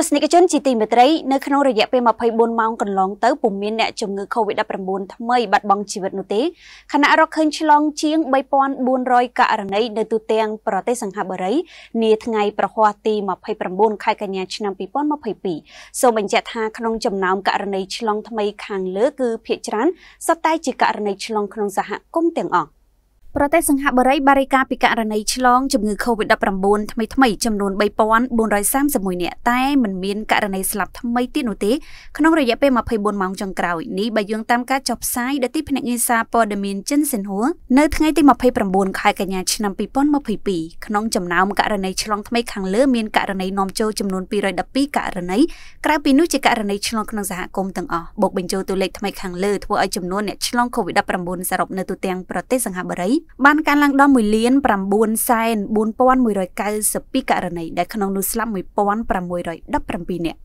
ទស្សនិកជនជាទីមេត្រីនៅក្នុងរយៈពេល24ម៉ោងកន្លងទៅពុំមានអ្នកជំងឺ Covid-19 ថ្មីបាត់បង់ជីវិតនោះទេខណៈរកឃើញឆ្លងជាង3400ករណីនៅទូទាំងប្រទេសសង្ហបុរីនាថ្ងៃប្រហ័សទី29ខែកញ្ញាឆ្នាំ2022សូមបញ្ជាក់ថាក្នុងចំណោមករណីឆ្លងថ្មីខាងលើគឺភាគច្រើនសុទ្ធតែជាករណីឆ្លងក្នុងសហគមន៍ទាំងអស់ ប្រទេសសង្ហបុរីបានរាយការណ៍ពីករណីឆ្លងជំងឺ Covid-19 ថ្មីថ្មីចំនួន3431នាក់តែមិនមានករណីស្លាប់ថ្មីទៀតនោះទេក្នុងរយៈពេល24ម៉ោងចុងក្រោយនេះបើយោងតាមការចុះផ្សាយដោយទីភ្នាក់ងារសារព័ត៌មានចិនសិនហួរនៅថ្ងៃទី29ខែកញ្ញាឆ្នាំ2022ក្នុងចំណោមករណីឆ្លងថ្មីខាងលើមានករណីនាំចូលចំនួន212ករណីក្រៅពីនោះជាករណីឆ្លងក្នុងសហគមន៍ទាំងអស់បូកបញ្ចូលតួលេខថ្មីខាងលើធ្វើឲ្យចំនួនអ្នកឆ្លង Covid-19 សរុបនៅទូទាំងប្រទេសសង្ហបុរីបានកើនឡើងដល់1លាន94192ករណីដែលក្នុងនោះស្លាប់1617នាក់